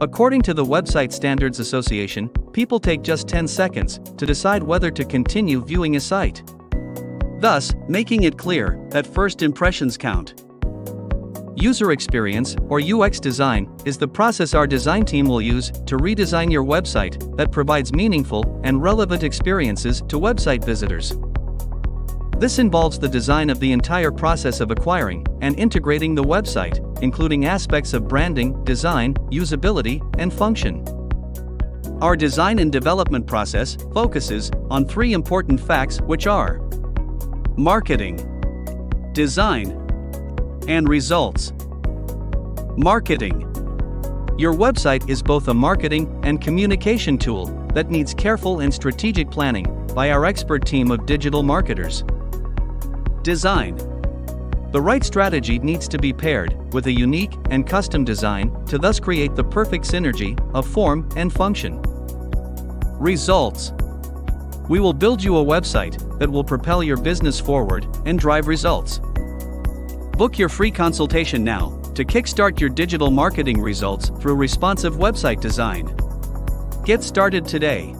According to the Website Standards Association, people take just 10 seconds to decide whether to continue viewing a site. Thus, making it clear that first impressions count. User experience, or UX design, is the process our design team will use to redesign your website that provides meaningful and relevant experiences to website visitors. This involves the design of the entire process of acquiring and integrating the website, including aspects of branding, design, usability, and function. Our design and development process focuses on three important facts, which are marketing, design, and results. Marketing Your website is both a marketing and communication tool that needs careful and strategic planning by our expert team of digital marketers. Design The right strategy needs to be paired with a unique and custom design to thus create the perfect synergy of form and function. Results We will build you a website that will propel your business forward and drive results. Book your free consultation now to kickstart your digital marketing results through responsive website design. Get started today.